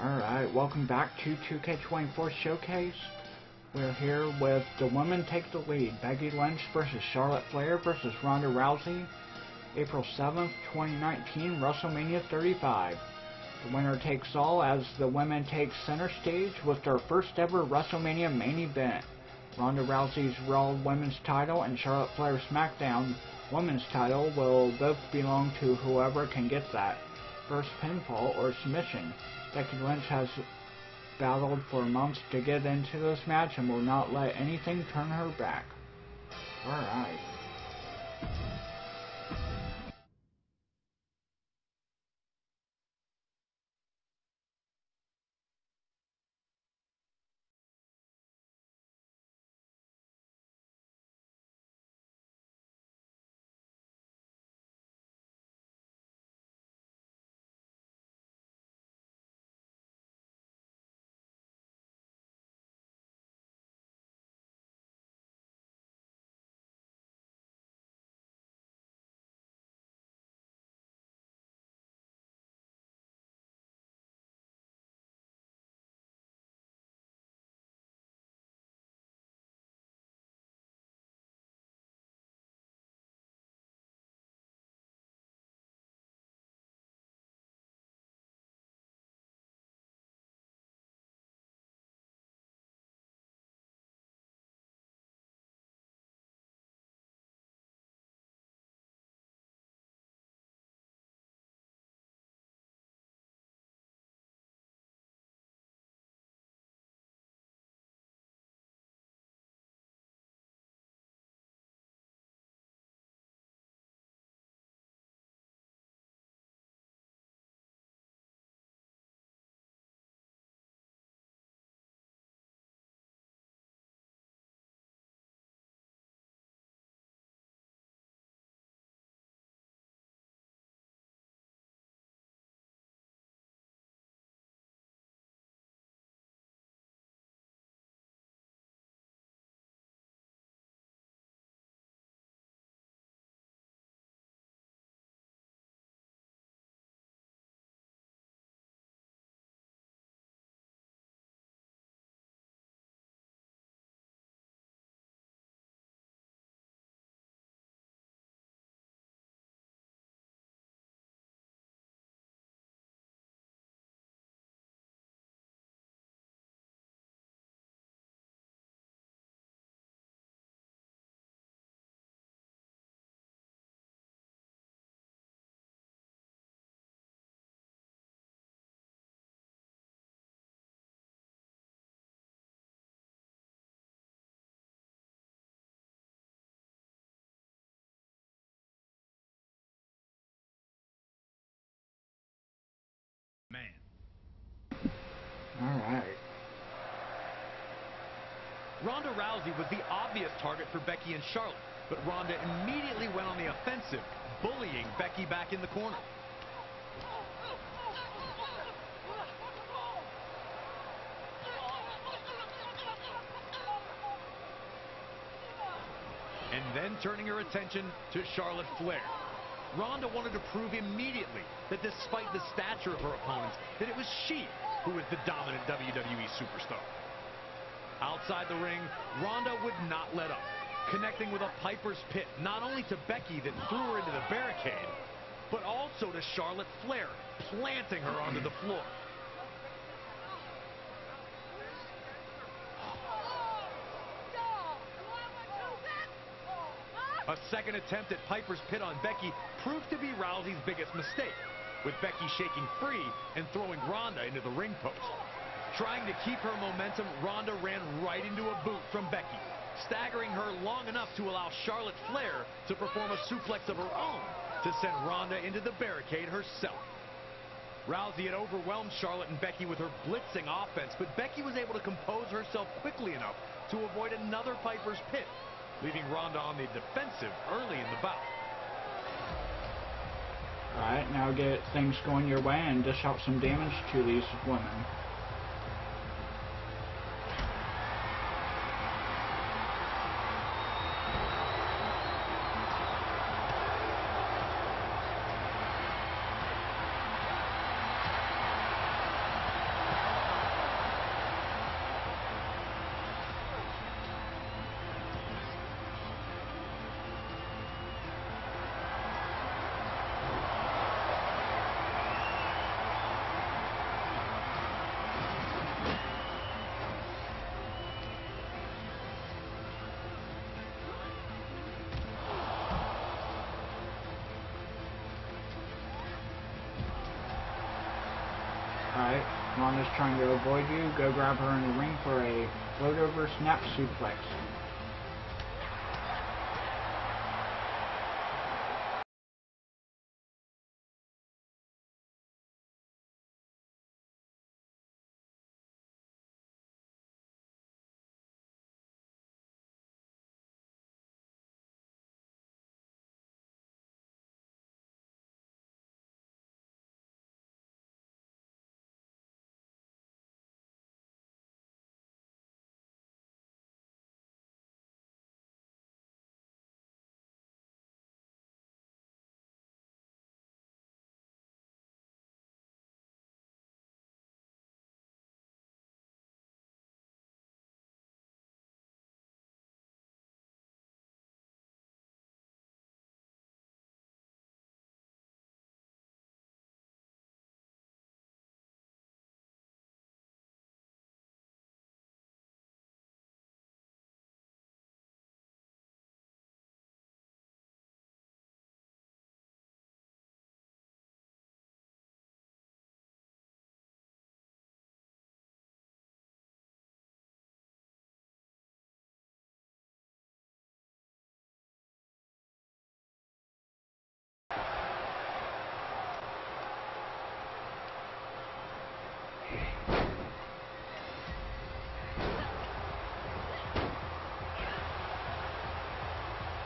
Alright, welcome back to 2K24 Showcase. We're here with the women take the lead. Becky Lynch versus Charlotte Flair versus Ronda Rousey. April 7th, 2019, WrestleMania 35. The winner takes all as the women take center stage with their first ever WrestleMania main event. Ronda Rousey's Raw Women's title and Charlotte Flair's SmackDown Women's title will both belong to whoever can get that first pinfall or submission. Becky Lynch has battled for months to get into this match and will not let anything turn her back. Alright. Alright. Ronda Rousey was the obvious target for Becky and Charlotte, but Ronda immediately went on the offensive, bullying Becky back in the corner. And then turning her attention to Charlotte Flair. Ronda wanted to prove immediately that despite the stature of her opponents, that it was she who was the dominant WWE superstar. Outside the ring, Ronda would not let up, connecting with a Piper's Pit, not only to Becky that threw her into the barricade, but also to Charlotte Flair, planting her onto the floor. A second attempt at Piper's Pit on Becky proved to be Rousey's biggest mistake, with Becky shaking free and throwing Ronda into the ring post. Trying to keep her momentum, Ronda ran right into a boot from Becky, staggering her long enough to allow Charlotte Flair to perform a suplex of her own to send Ronda into the barricade herself. Rousey had overwhelmed Charlotte and Becky with her blitzing offense, but Becky was able to compose herself quickly enough to avoid another Piper's Pit, leaving Ronda on the defensive early in the bout. Alright, now get things going your way and dish out some damage to these women. Alright, Ronda's trying to avoid you. Go grab her in the ring for a float over snap suplex.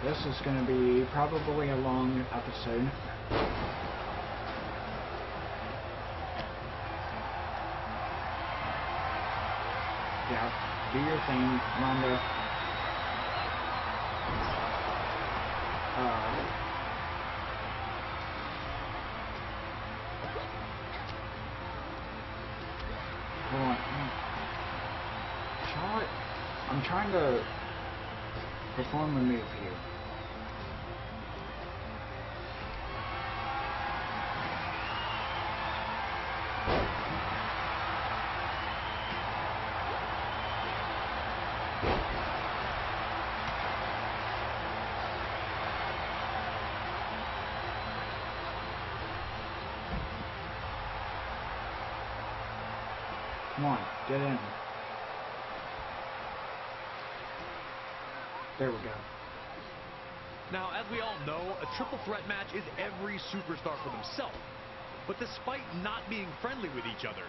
This is going to be probably a long episode. Yeah, do your thing, Ronda. Uh, hold on. Charlotte, I'm trying to perform a move here. Come on, get in. There we go. Now, as we all know, a triple threat match is every superstar for themselves. But despite not being friendly with each other,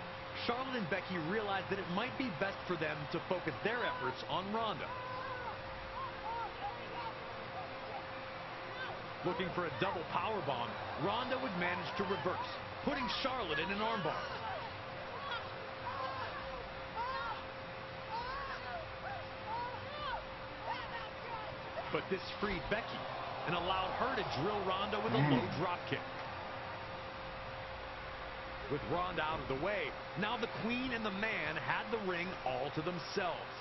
Charlotte and Becky realized that it might be best for them to focus their efforts on Ronda. Looking for a double power bomb, Ronda would manage to reverse, putting Charlotte in an armbar. But this freed Becky and allowed her to drill Ronda with a Mm. low drop kick. With Ronda out of the way, now the Queen and the Man had the ring all to themselves.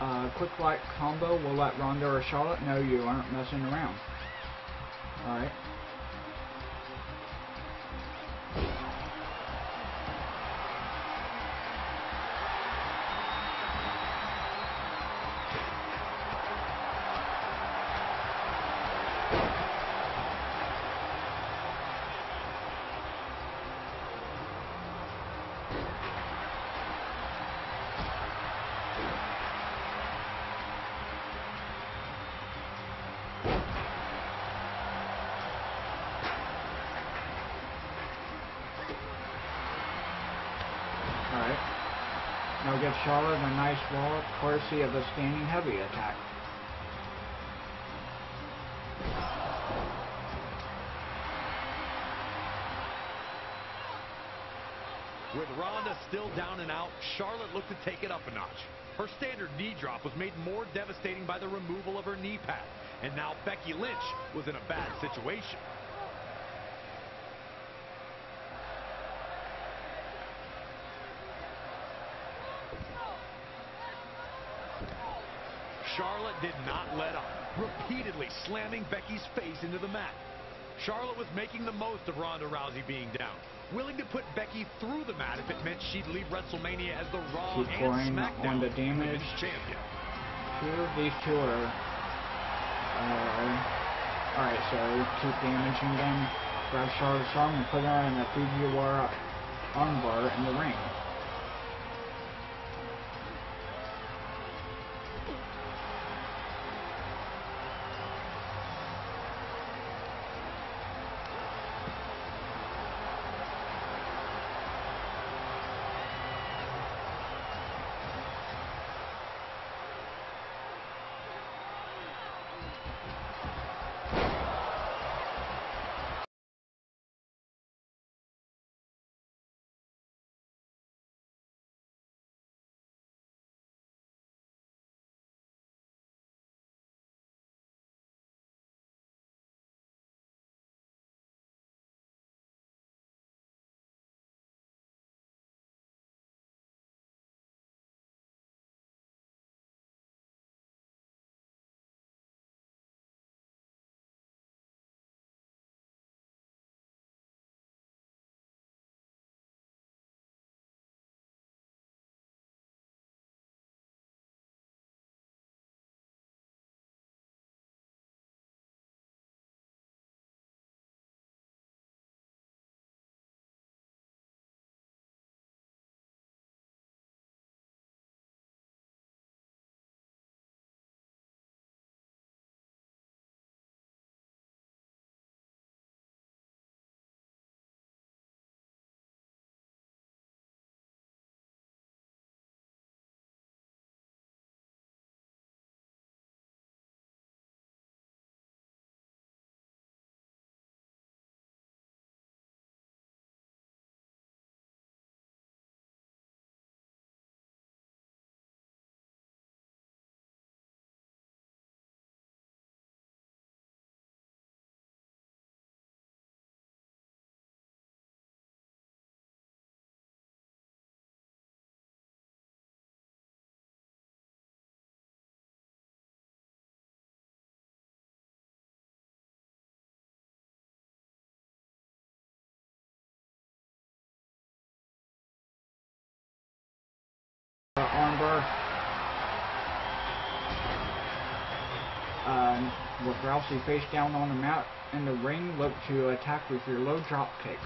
Uh, quick black combo will let Ronda or Charlotte know you aren't messing around. Alright. Alright. Give Charlotte a nice wall courtesy of the standing heavy attack. With Ronda still down and out, Charlotte looked to take it up a notch. Her standard knee drop was made more devastating by the removal of her knee pad. And now Becky Lynch was in a bad situation. Charlotte did not let up, repeatedly slamming Becky's face into the mat. Charlotte was making the most of Ronda Rousey being down, willing to put Becky through the mat if it meant she'd leave WrestleMania as the Raw Keep and on SmackDown the damage. Champion. Here, two are... Uh, Alright, so keep damaging them. grabs Charlotte's arm and put her in a Fujiwara armbar in the ring. Uh, with Rousey face down on the mat in the ring, look to attack with your low drop kick.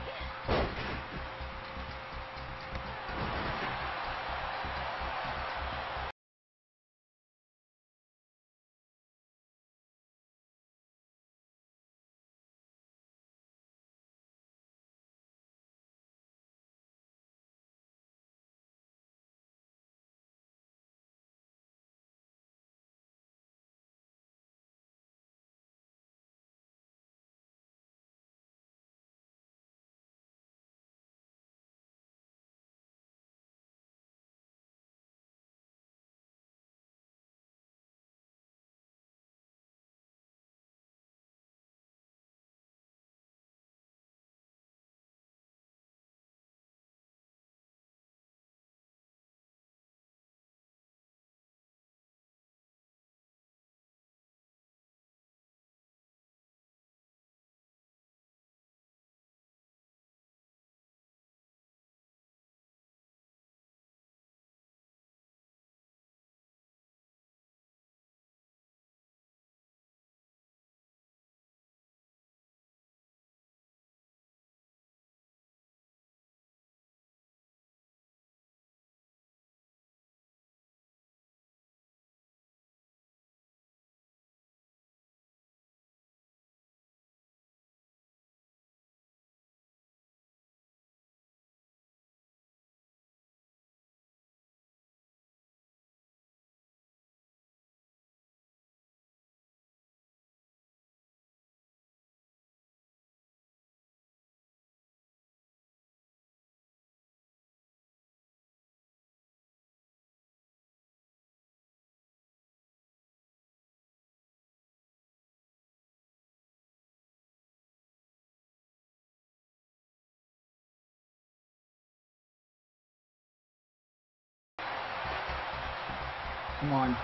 Come on.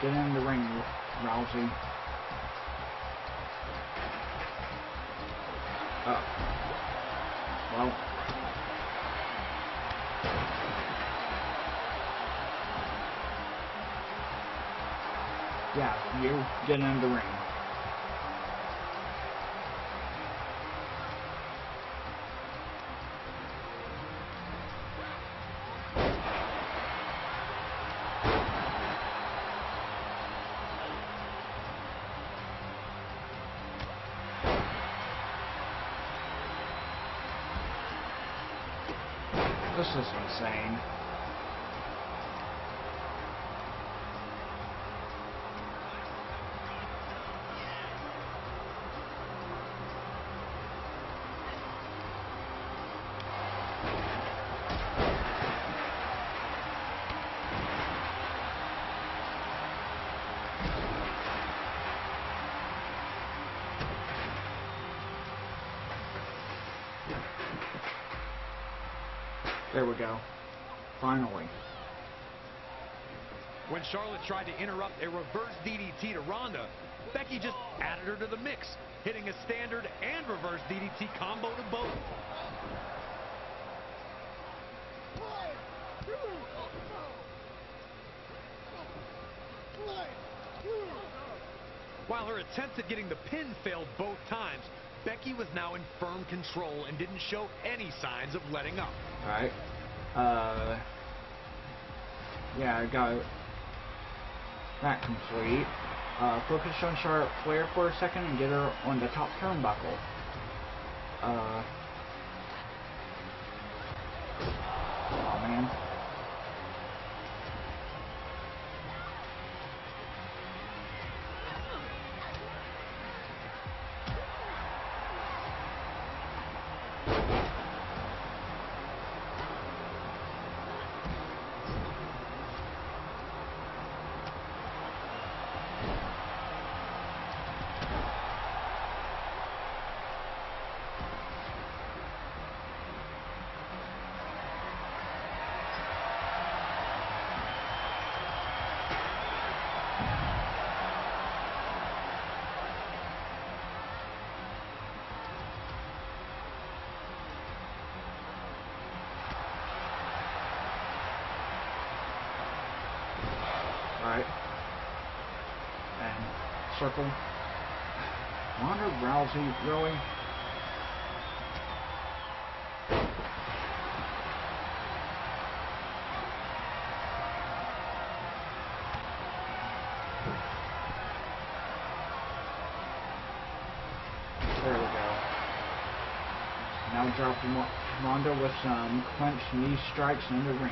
Get in the ring, Rousey. Uh, well. Yeah, you get in the ring. This is insane. There we go. Finally. When Charlotte tried to interrupt a reverse DDT to Ronda, Becky just added her to the mix, hitting a standard and reverse DDT combo to both. While her attempts at getting the pin failed both times, Becky was now in firm control and didn't show any signs of letting up. Alright. Uh, yeah, I got that complete. Uh, focus on Charlotte Flair for a second and get her on the top turnbuckle. Uh, oh man. Alright. And circle. Ronda Rousey, really? There we go. Now dropping Ronda with some clenched knee strikes in the ring.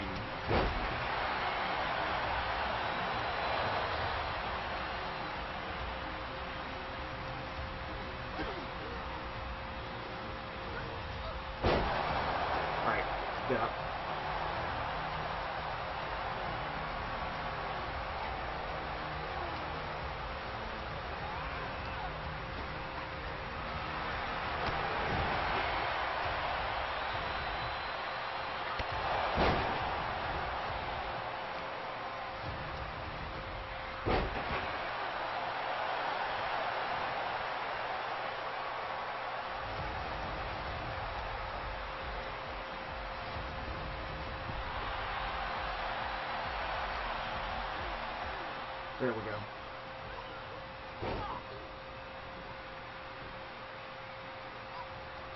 Right, get up. There we go.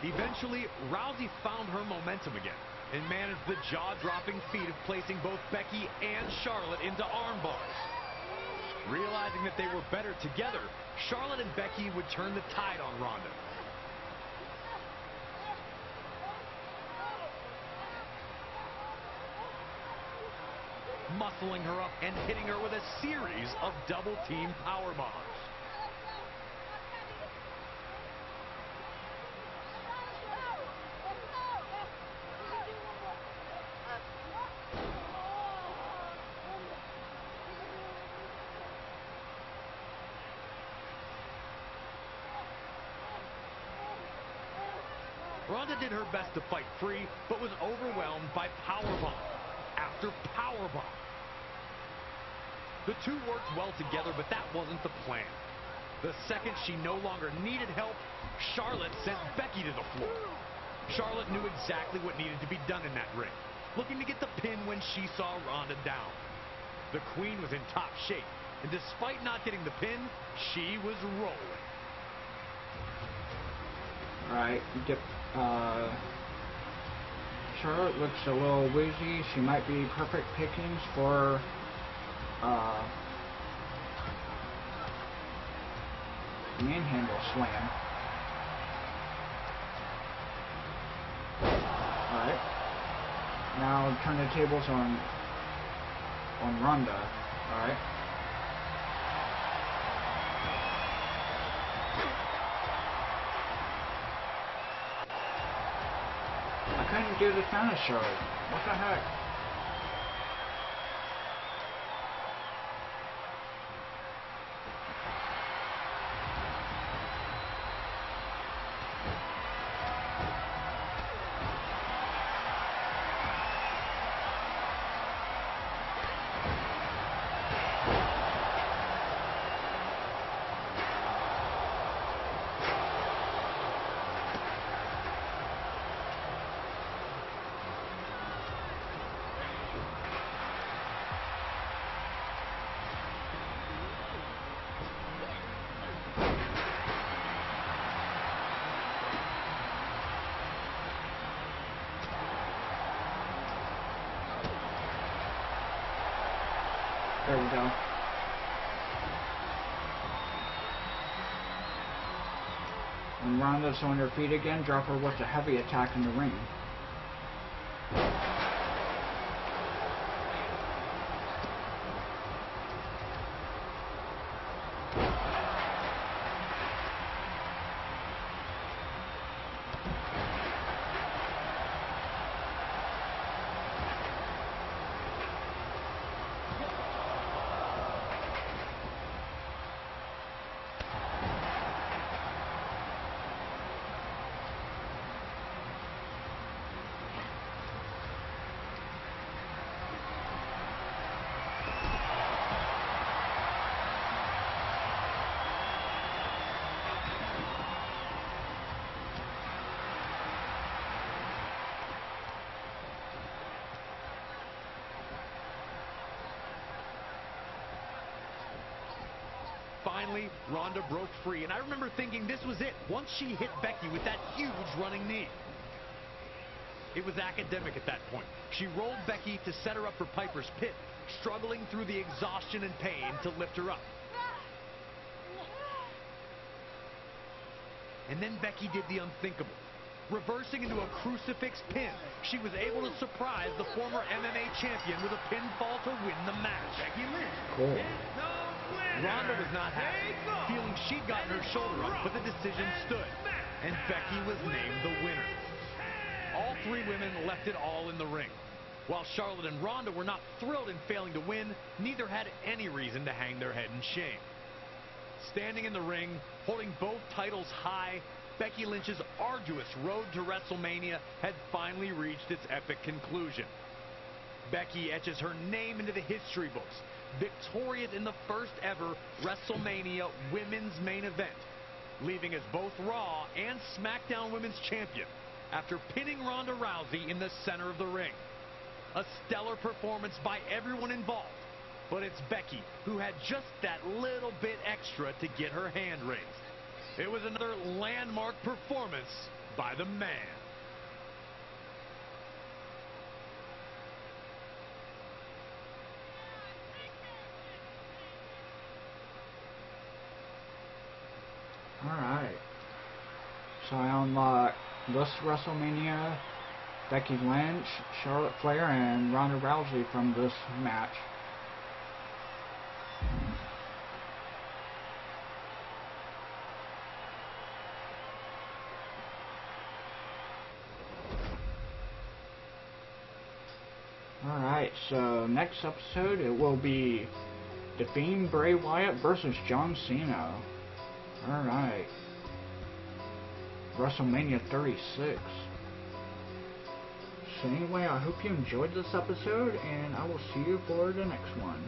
Eventually, Rousey found her momentum again and managed the jaw-dropping feat of placing both Becky and Charlotte into arm bars. Realizing that they were better together, Charlotte and Becky would turn the tide on Ronda. Muscling her up and hitting her with a series of double-team power bombs. Ronda did her best to fight free, but was overwhelmed by powerbomb after powerbomb. The two worked well together, but that wasn't the plan. The second she no longer needed help, Charlotte sent Becky to the floor. Charlotte knew exactly what needed to be done in that ring, looking to get the pin when she saw Ronda down. The Queen was in top shape, and despite not getting the pin, she was rolling. Alright, uh, Charlotte looks a little woozy. She might be perfect pickings for, uh, manhandle slam. Alright. I'll turn the tables on on Ronda. Alright. I couldn't do the finisher. What the heck? There we go. When Ronda's on her feet again, drop her with a heavy attack in the ring. Finally, Ronda broke free, and I remember thinking this was it once she hit Becky with that huge running knee. It was academic at that point. She rolled Becky to set her up for Piper's Pit, struggling through the exhaustion and pain to lift her up. And then Becky did the unthinkable. Reversing into a crucifix pin, she was able to surprise the former MMA champion with a pinfall to win the match. Becky Lynch. Cool. Ronda was not happy, feeling she'd gotten her shoulder up, but the decision stood, and Becky was named the winner. All three women left it all in the ring. While Charlotte and Ronda were not thrilled in failing to win, neither had any reason to hang their head in shame. Standing in the ring, holding both titles high, Becky Lynch's arduous road to WrestleMania had finally reached its epic conclusion. Becky etches her name into the history books, victorious in the first ever WrestleMania women's main event, leaving as both Raw and SmackDown Women's Champion after pinning Ronda Rousey in the center of the ring. A stellar performance by everyone involved, but it's Becky who had just that little bit extra to get her hand raised. It was another landmark performance by the man. Alright. So I unlock this WrestleMania, Becky Lynch, Charlotte Flair, and Ronda Rousey from this match. Alright, so next episode it will be The Fiend Bray Wyatt versus John Cena. Alright. WrestleMania 36. So anyway, I hope you enjoyed this episode, and I will see you for the next one.